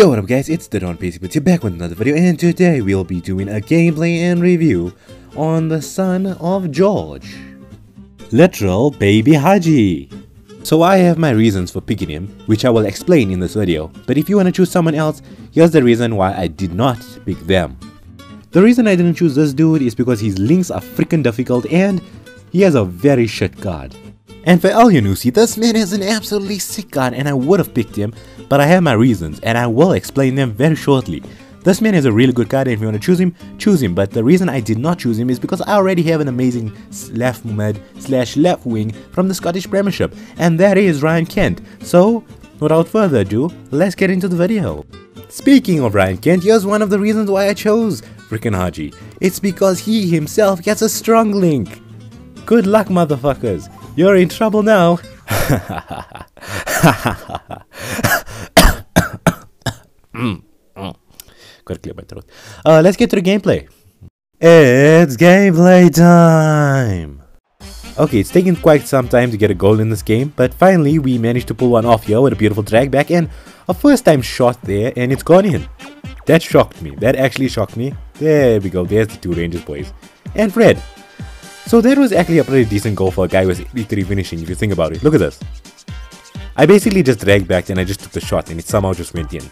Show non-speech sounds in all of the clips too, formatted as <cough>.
Yo what up guys, it's the Don Pacey but you're back with another video and today we'll be doing a gameplay and review on the son of George. Literal Baby Hagi. So I have my reasons for picking him, which I will explain in this video, but if you want to choose someone else, here's the reason why I did not pick them. The reason I didn't choose this dude is because his links are freaking difficult and he has a very shit card. And for Elyounoussi, this man is an absolutely sick card and I would have picked him, but I have my reasons and I will explain them very shortly. This man is a really good card and if you want to choose him, choose him, but the reason I did not choose him is because I already have an amazing left mid slash left wing from the Scottish Premiership, and that is Ryan Kent. So, without further ado, let's get into the video. Speaking of Ryan Kent, here's one of the reasons why I chose freaking Hagi. It's because he himself gets a strong link. Good luck, motherfuckers. You're in trouble now. Gotta clear my throat. Uh, let's get to the gameplay. It's gameplay time! Okay, it's taken quite some time to get a goal in this game, but finally we managed to pull one off here with a beautiful drag back and a first time shot there and it's gone in. That shocked me. That actually shocked me. There we go. There's the two Rangers boys. And Fred. So that was actually a pretty decent goal for a guy with 83 finishing if you think about it. Look at this. I basically just dragged back and I just took the shot and it somehow just went in.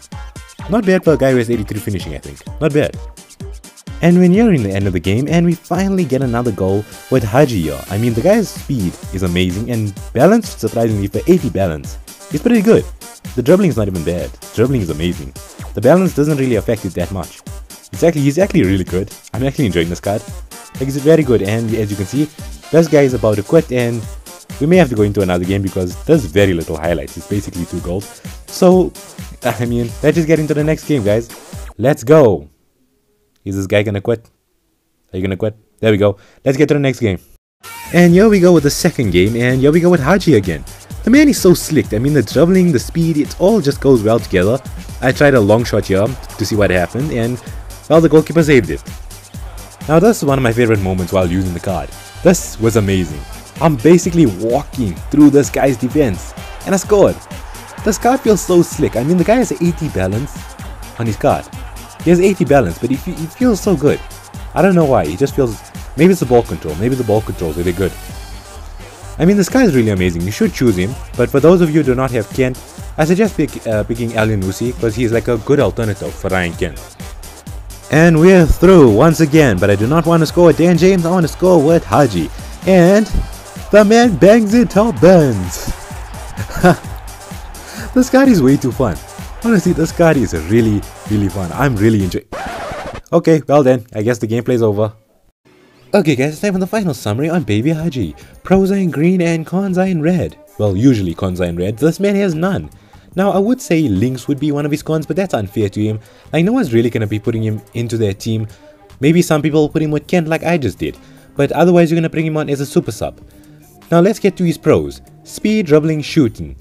Not bad for a guy who has 83 finishing I think. Not bad. And we're nearing the end of the game and we finally get another goal with Hagi. I mean the guy's speed is amazing and balance surprisingly for 80 balance is pretty good. The dribbling is not even bad. dribbling is amazing. The balance doesn't really affect it that much. It's actually, he's actually really good. I'm actually enjoying this card. Like, it's very good and as you can see, this guy is about to quit and we may have to go into another game because there's very little highlights. It's basically two goals. So, <laughs> I mean, let's just get into the next game, guys. Let's go. Is this guy gonna quit? Are you gonna quit? There we go. Let's get to the next game. And here we go with the second game, and here we go with Hagi again. The man is so slick. I mean, the dribbling, the speed, it all just goes well together. I tried a long shot here to see what happened, and well, the goalkeeper saved it. Now, this is one of my favorite moments while using the card. This was amazing. I'm basically walking through this guy's defense, and I scored. This card feels so slick. I mean, the guy has 80 balance on his card. He has 80 balance, but he, he feels so good. I don't know why. He just feels. Maybe it's the ball control. Maybe the ball controls are really good. I mean, this guy is really amazing. You should choose him. But for those of you who do not have Kent, I suggest pick, uh, picking Elyounoussi because he's like a good alternative for Ryan Kent. And we're through once again, but I do not want to score with Dan James. I want to score with Hagi. And the man bangs it top bends. <laughs> this card is way too fun. Honestly, this card is really, really fun. I'm really enjoying Okay, well then, I guess the gameplay's over. Okay guys, it's time for the final summary on Baby Hagi. Pros are in green and cons are in red. Well, usually cons are in red. This man has none. Now, I would say Links would be one of his cons, but that's unfair to him. Like, no one's really to be putting him into their team. Maybe some people will put him with Kent like I just did. But otherwise, you're to bring him on as a super sub. Now, let's get to his pros. Speed, dribbling, shooting.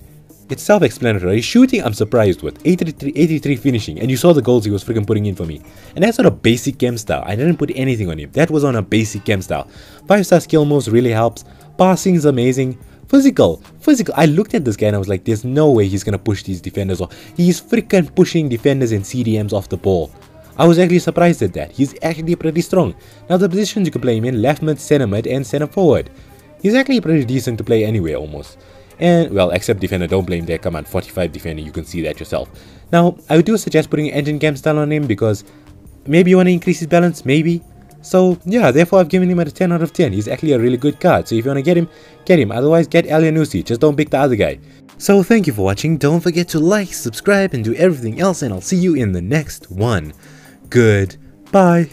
It's self-explanatory. Shooting, I'm surprised with. 83, 83 finishing, and you saw the goals he was freaking putting in for me. And that's on a basic chem style. I didn't put anything on him. That was on a basic chem style. 5-star skill moves really helps. Passing is amazing. Physical, physical. I looked at this guy and I was like, there's no way he's gonna push these defenders off. He's freaking pushing defenders and CDMs off the ball. I was actually surprised at that. He's actually pretty strong. Now the positions you can play him in, left mid, center mid, and center forward. He's actually pretty decent to play anywhere almost. And, well, except defender, don't blame there, come on, 45 defender, you can see that yourself. Now, I would do suggest putting engine chem style on him because maybe you want to increase his balance, maybe. So, yeah, therefore I've given him a 10 out of 10. He's actually a really good card, so if you want to get him, get him. Otherwise, get Elyounoussi, just don't pick the other guy. So thank you for watching, don't forget to like, subscribe, and do everything else, and I'll see you in the next one. Goodbye.